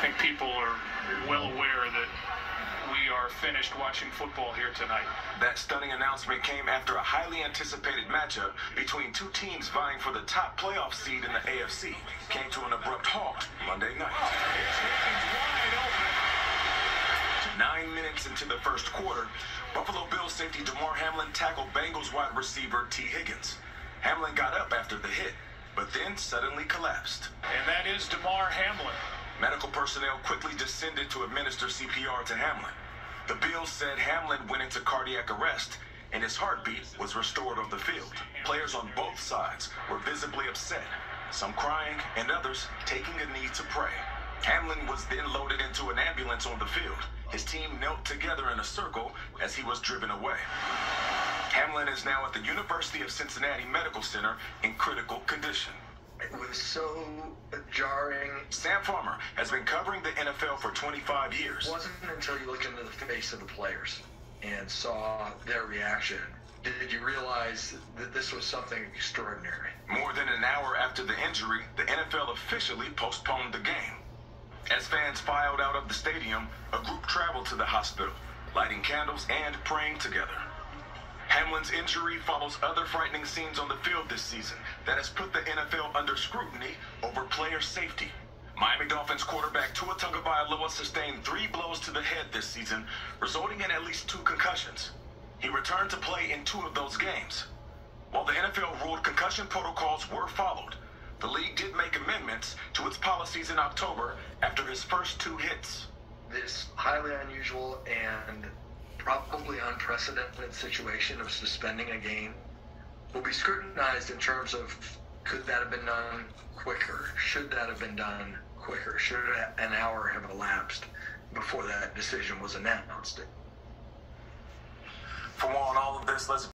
think people are well aware that we are finished watching football here tonight. That stunning announcement came after a highly anticipated matchup between two teams vying for the top playoff seed in the AFC came to an abrupt halt Monday night. Nine minutes into the first quarter, Buffalo Bills safety Damar Hamlin tackled Bengals wide receiver Tee Higgins. Hamlin got up after the hit, but then suddenly collapsed. And that is Damar Hamlin. Medical personnel quickly descended to administer CPR to Hamlin. The Bills said Hamlin went into cardiac arrest and his heartbeat was restored on the field. Players on both sides were visibly upset, some crying and others taking a knee to pray. Hamlin was then loaded into an ambulance on the field. His team knelt together in a circle as he was driven away. Hamlin is now at the University of Cincinnati Medical Center in critical condition. It was so jarring. Sam Farmer has been covering the NFL for 25 years. It wasn't until you looked into the face of the players and saw their reaction did you realize that this was something extraordinary. More than an hour after the injury, the NFL officially postponed the game. As fans filed out of the stadium, a group traveled to the hospital, lighting candles and praying together. Hamlin's injury follows other frightening scenes on the field this season that has put the NFL under scrutiny over player safety. Miami Dolphins quarterback Tua Tagovailoa sustained three blows to the head this season, resulting in at least two concussions. He returned to play in two of those games. While the NFL ruled concussion protocols were followed, the league did make amendments to its policies in October after his first two hits. This highly unusual and probably unprecedented situation of suspending a game will be scrutinized in terms of could that have been done quicker? Should that have been done quicker? Should an hour have elapsed before that decision was announced? For more on all of this, let's